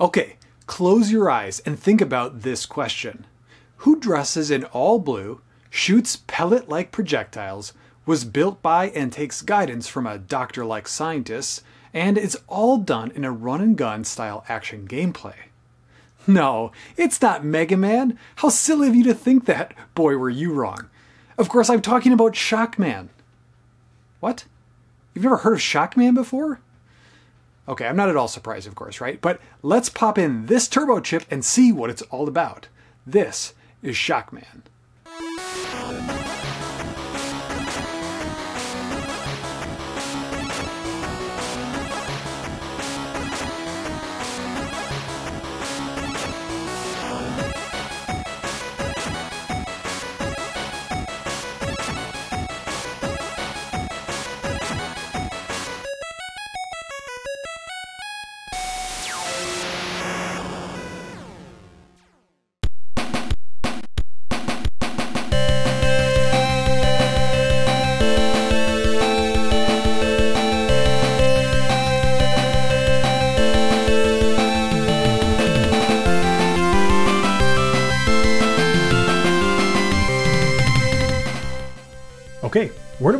Okay, close your eyes and think about this question. Who dresses in all blue, shoots pellet like projectiles, was built by and takes guidance from a doctor like scientist, and it's all done in a run and gun style action gameplay? No, it's not Mega Man. How silly of you to think that. Boy, were you wrong. Of course, I'm talking about Shockman. What? You've never heard of Shockman before? Okay, I'm not at all surprised, of course, right? But let's pop in this turbo chip and see what it's all about. This is Shockman.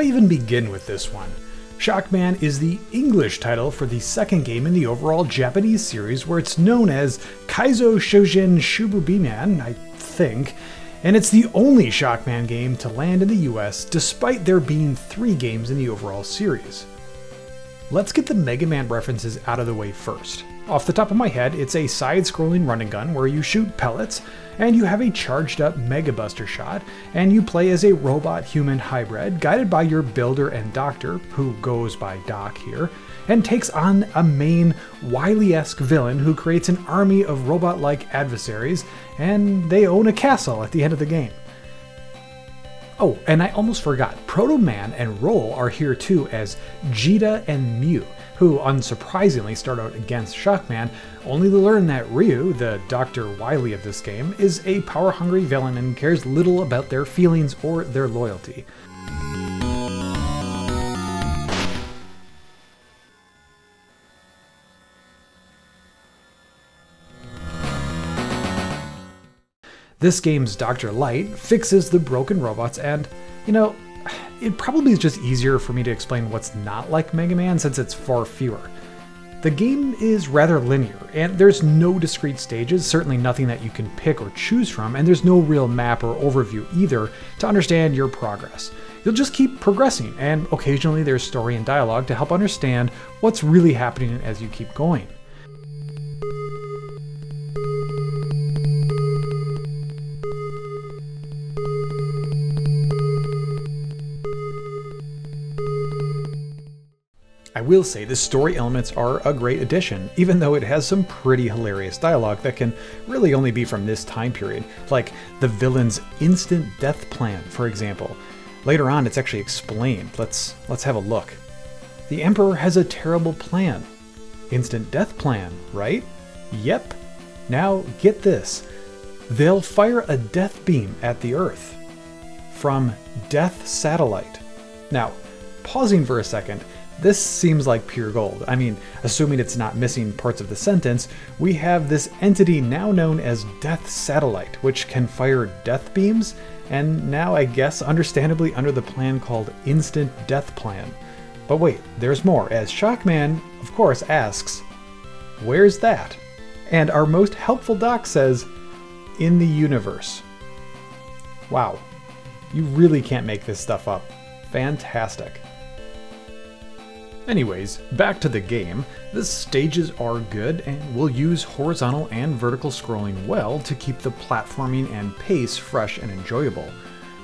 I even begin with this one? Shockman is the English title for the second game in the overall Japanese series where it's known as Kaizo Shojin Shububiman, I think, and it's the only Shockman game to land in the US despite there being three games in the overall series. Let's get the Mega Man references out of the way first. Off the top of my head, it's a side scrolling run and gun where you shoot pellets, and you have a charged up Mega Buster shot, and you play as a robot human hybrid guided by your builder and doctor, who goes by Doc here, and takes on a main Wily esque villain who creates an army of robot like adversaries, and they own a castle at the end of the game. Oh, and I almost forgot, Proto Man and Roll are here too as Jita and Mew, who unsurprisingly start out against Shockman, only to learn that Ryu, the Dr. Wily of this game, is a power hungry villain and cares little about their feelings or their loyalty. This game's Dr. Light fixes the broken robots, and, you know, it probably is just easier for me to explain what's not like Mega Man since it's far fewer. The game is rather linear, and there's no discrete stages, certainly nothing that you can pick or choose from, and there's no real map or overview either to understand your progress. You'll just keep progressing, and occasionally there's story and dialogue to help understand what's really happening as you keep going. Will say the story elements are a great addition, even though it has some pretty hilarious dialogue that can really only be from this time period, like the villain's instant death plan, for example. Later on, it's actually explained. Let's let's have a look. The Emperor has a terrible plan. Instant death plan, right? Yep. Now get this. They'll fire a death beam at the Earth from Death Satellite. Now, pausing for a second, this seems like pure gold. I mean, assuming it's not missing parts of the sentence, we have this entity now known as Death Satellite, which can fire death beams, and now I guess understandably under the plan called Instant Death Plan. But wait, there's more, as Shockman, of course, asks, Where's that? And our most helpful doc says, In the universe. Wow. You really can't make this stuff up. Fantastic. Anyways, back to the game. The stages are good and will use horizontal and vertical scrolling well to keep the platforming and pace fresh and enjoyable.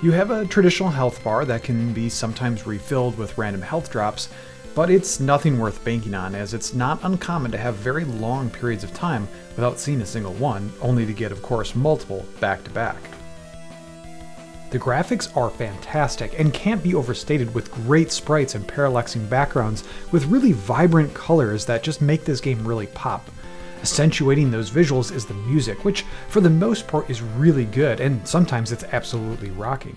You have a traditional health bar that can be sometimes refilled with random health drops, but it's nothing worth banking on as it's not uncommon to have very long periods of time without seeing a single one, only to get, of course, multiple back to back. The graphics are fantastic and can't be overstated with great sprites and parallaxing backgrounds with really vibrant colors that just make this game really pop. Accentuating those visuals is the music, which for the most part is really good and sometimes it's absolutely rocking.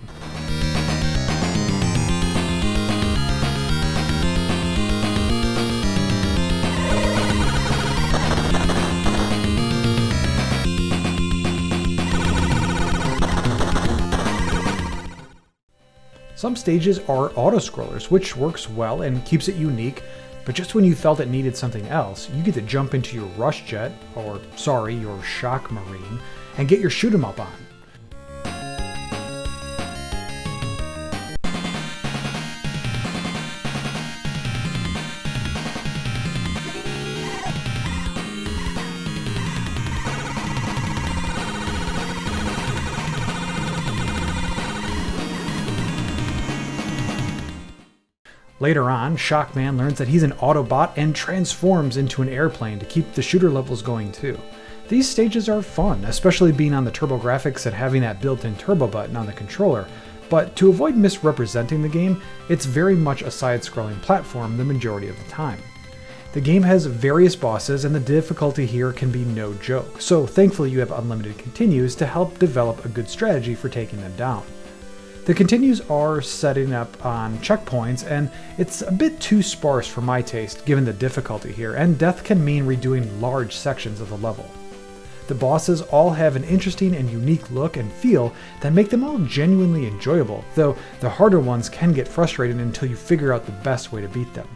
Some stages are auto-scrollers, which works well and keeps it unique, but just when you felt it needed something else, you get to jump into your Rush Jet, or sorry, your Shock Marine, and get your shoot 'em up on. Later on, Shockman learns that he's an Autobot and transforms into an airplane to keep the shooter levels going too. These stages are fun, especially being on the TurboGrafx and having that built-in turbo button on the controller, but to avoid misrepresenting the game, it's very much a side-scrolling platform the majority of the time. The game has various bosses and the difficulty here can be no joke, so thankfully you have unlimited continues to help develop a good strategy for taking them down. The continues are setting up on checkpoints, and it's a bit too sparse for my taste given the difficulty here, and death can mean redoing large sections of the level. The bosses all have an interesting and unique look and feel that make them all genuinely enjoyable, though the harder ones can get frustrating until you figure out the best way to beat them.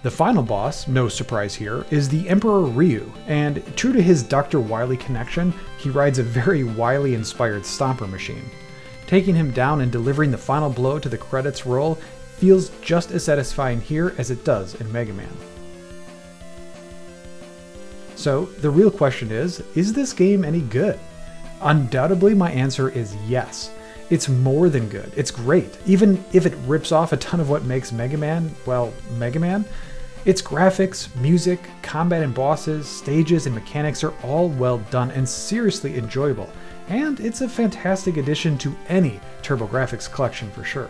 The final boss, no surprise here, is the Emperor Ryu, and true to his Dr. Wily connection, he rides a very Wily inspired stomper machine. Taking him down and delivering the final blow to the credits roll feels just as satisfying here as it does in Mega Man. So, the real question is is this game any good? Undoubtedly, my answer is yes. It's more than good. It's great. Even if it rips off a ton of what makes Mega Man, well, Mega Man, its graphics, music, combat and bosses, stages, and mechanics are all well done and seriously enjoyable, and it's a fantastic addition to any TurboGrafx collection for sure.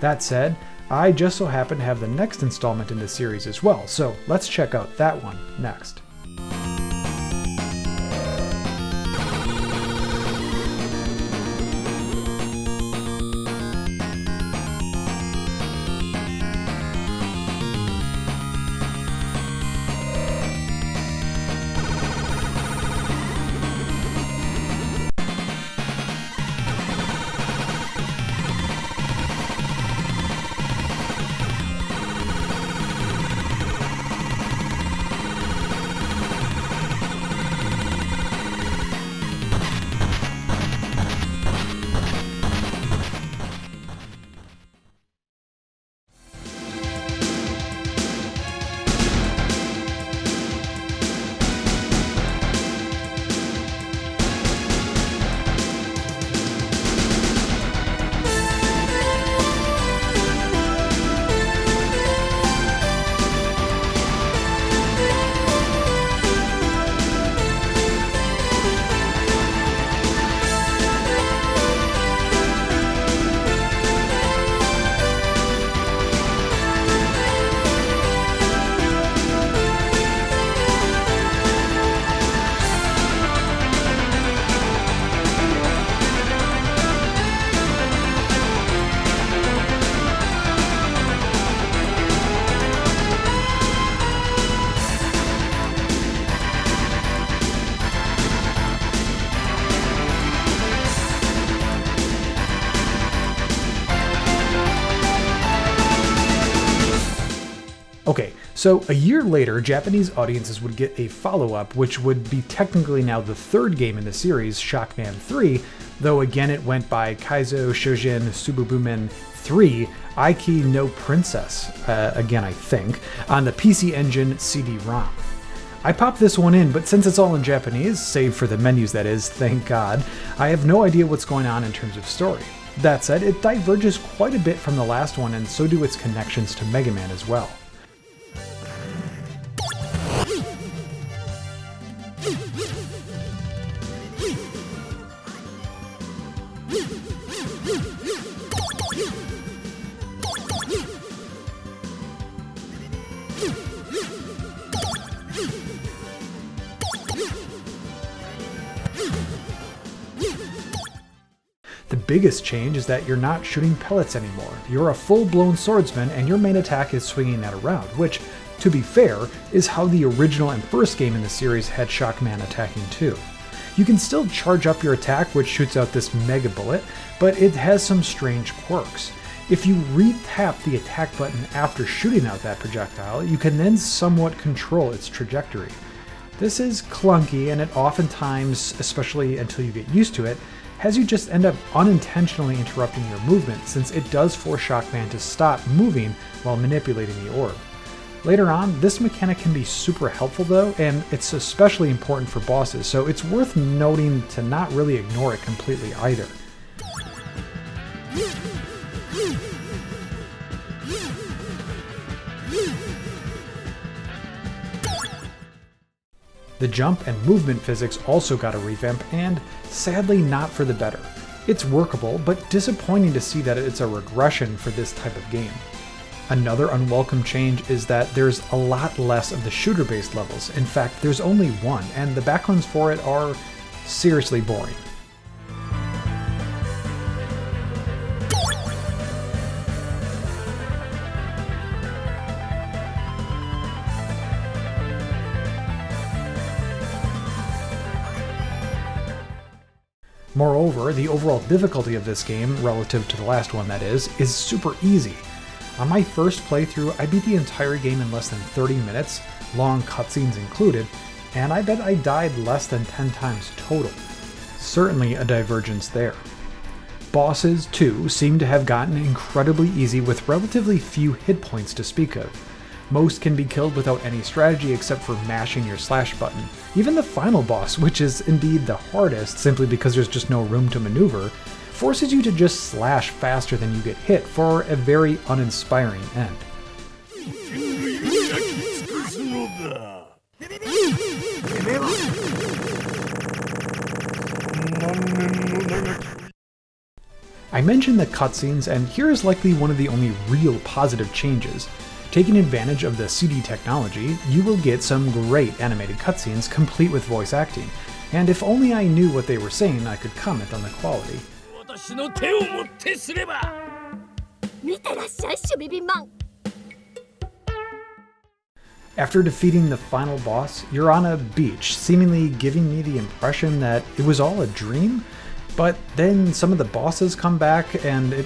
That said, I just so happen to have the next installment in the series as well, so let's check out that one next. Okay, so a year later, Japanese audiences would get a follow up, which would be technically now the third game in the series, Shockman 3, though again it went by Kaizo Shojin Sububumen 3, Aiki no Princess, uh, again I think, on the PC Engine CD ROM. I popped this one in, but since it's all in Japanese, save for the menus that is, thank God, I have no idea what's going on in terms of story. That said, it diverges quite a bit from the last one, and so do its connections to Mega Man as well. Biggest change is that you're not shooting pellets anymore. You're a full blown swordsman, and your main attack is swinging that around, which, to be fair, is how the original and first game in the series had Shockman attacking too. You can still charge up your attack, which shoots out this mega bullet, but it has some strange quirks. If you re-tap the attack button after shooting out that projectile, you can then somewhat control its trajectory. This is clunky and it oftentimes, especially until you get used to it, has you just end up unintentionally interrupting your movement since it does force Shockman to stop moving while manipulating the orb. Later on, this mechanic can be super helpful though, and it's especially important for bosses, so it's worth noting to not really ignore it completely either. The jump and movement physics also got a revamp, and sadly not for the better. It's workable, but disappointing to see that it's a regression for this type of game. Another unwelcome change is that there's a lot less of the shooter based levels. In fact, there's only one, and the backgrounds for it are seriously boring. Moreover, the overall difficulty of this game, relative to the last one that is, is super easy. On my first playthrough, I beat the entire game in less than 30 minutes, long cutscenes included, and I bet I died less than 10 times total. Certainly a divergence there. Bosses, too, seem to have gotten incredibly easy with relatively few hit points to speak of. Most can be killed without any strategy except for mashing your slash button. Even the final boss, which is indeed the hardest simply because there's just no room to maneuver, forces you to just slash faster than you get hit for a very uninspiring end. I mentioned the cutscenes, and here is likely one of the only real positive changes. Taking advantage of the CD technology, you will get some great animated cutscenes complete with voice acting, and if only I knew what they were saying, I could comment on the quality. 私の手をもってすれば見てらっしゃいシュビビンマン After defeating the final boss, you're on a beach, seemingly giving me the impression that it was all a dream. But then some of the bosses come back, and it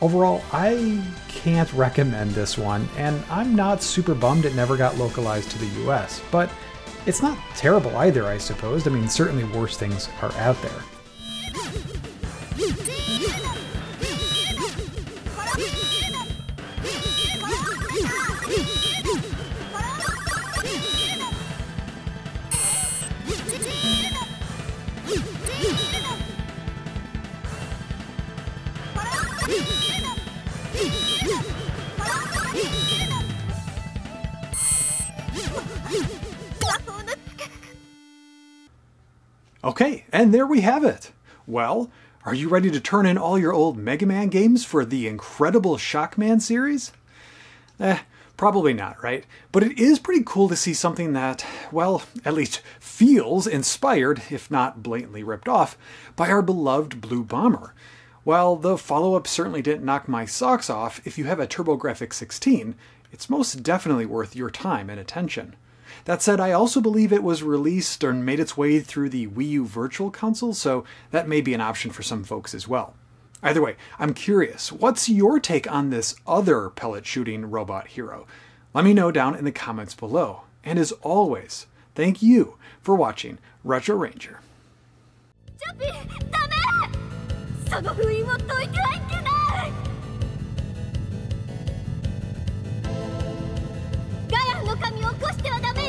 Overall, I can't recommend this one, and I'm not super bummed it never got localized to the US, but it's not terrible either, I suppose. I mean, certainly worse things are out there. Okay, and there we have it. Well, are you ready to turn in all your old Mega Man games for the incredible Shockman series? Eh, probably not, right? But it is pretty cool to see something that, well, at least feels inspired, if not blatantly ripped off, by our beloved Blue Bomber. While the follow up certainly didn't knock my socks off, if you have a TurboGrafx 16, it's most definitely worth your time and attention. That said, I also believe it was released and made its way through the Wii U Virtual Console, so that may be an option for some folks as well. Either way, I'm curious, what's your take on this other pellet shooting robot hero? Let me know down in the comments below. And as always, thank you for watching Retro Ranger. その封印を解いてはいけないガラフの神を起こしてはダメ